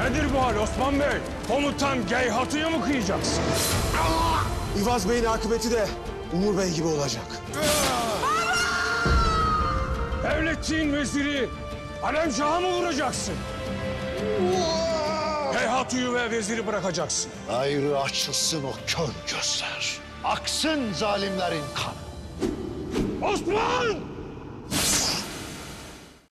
Nedir bu hal Osman Bey? Komutan Geyhatı'ya mı kıyacaksın? İvaz Bey'in akıbeti de Umur Bey gibi olacak. Ah! Devletçiğin veziri Alem Şah'a mı vuracaksın? Geyhatı'yı ve veziri bırakacaksın. Ayrı açılsın o kör gözler. Aksın zalimlerin kanı. Osman!